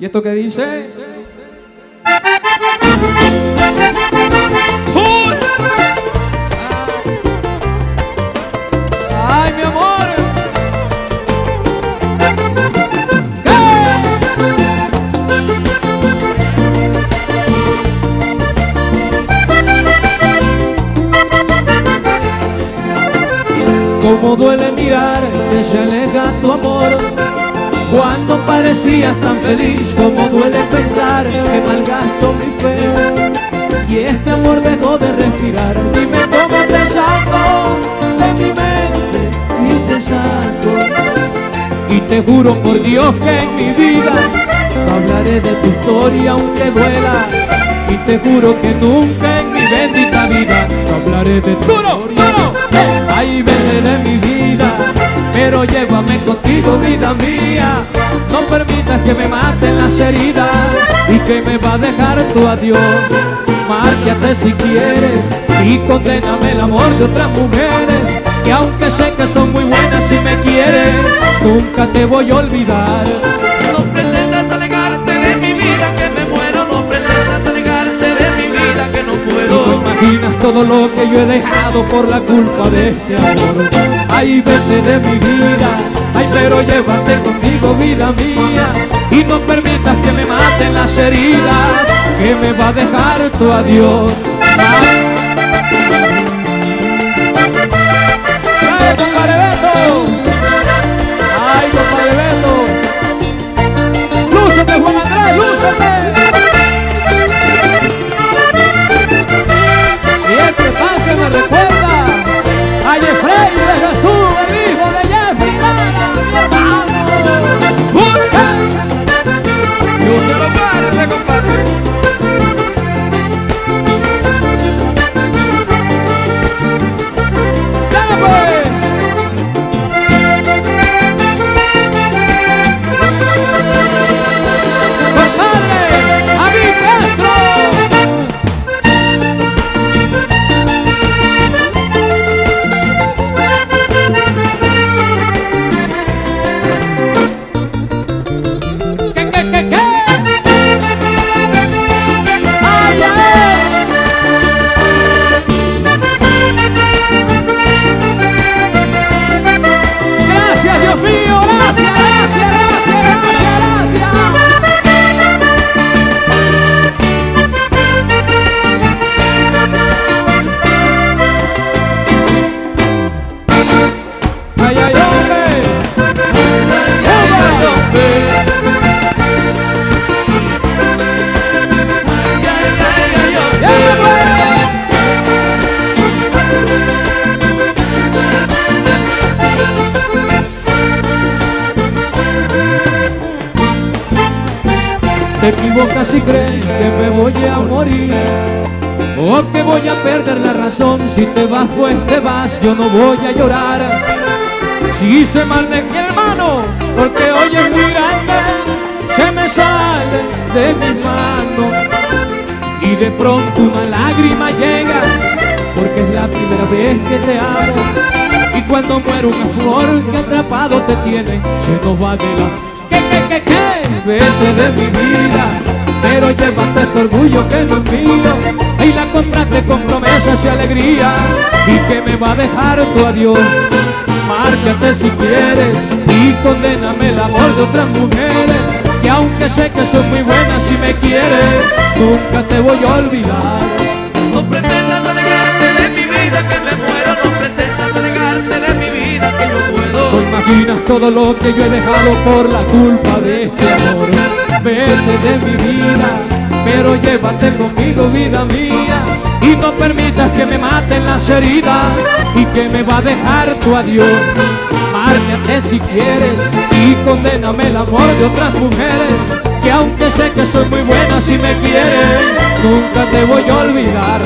¿Y esto qué dice? ¡Ay, mi amor! Cómo duele mirar que se aleja tu amor Cuando parecías tan feliz Cómo duele pensar que malgasto mi fe. Y este amor dejó de respirar Dime cómo te saco de mi mente y te saco. Y te juro por Dios que en mi vida Hablaré de tu historia aunque duela. Y te juro que nunca en mi bendita vida Hablaré de tu historia. vete de mi vida, pero llévame contigo, vida mía. No permitas que me maten las heridas y que me va a dejar tu adiós. Márchate si quieres y condéname el amor de otras mujeres. Que aunque sé que son muy buenas si me quieres, nunca te voy a olvidar. Todo lo que yo he dejado por la culpa de este amor. Ay, vete de mi vida, ay, pero llévate contigo, vida mía. Y no permitas que me maten las heridas, que me va a dejar tu adiós. Ay, Ay, Te equivocas si crees que me voy a morir. O que voy a perder la razón Si te vas pues te vas, yo no voy a llorar. Si hice mal de mi hermano Porque hoy es muy grande Se me sale de mis manos. Y de pronto una lágrima llega Porque es la primera vez que te amo. Y cuando muere una flor que atrapado te tiene Se nos va de la... ¿Qué, qué, qué, qué? Vete de mi vida Pero llévate este orgullo que no es mío. Y la compraste con promesas y alegrías Y que me va a dejar tu adiós. Márchate si quieres y condéname el amor de otras mujeres Que aunque sé que son muy buenas si me quieres Nunca te voy a olvidar todo lo que yo he dejado por la culpa de este amor. Vete de mi vida, pero llévate conmigo vida mía. Y no permitas que me maten las heridas y que me va a dejar tu adiós. Márchate si quieres y condéname el amor de otras mujeres Que aunque sé que soy muy buena si me quieres Nunca te voy a olvidar